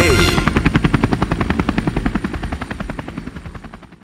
Hey.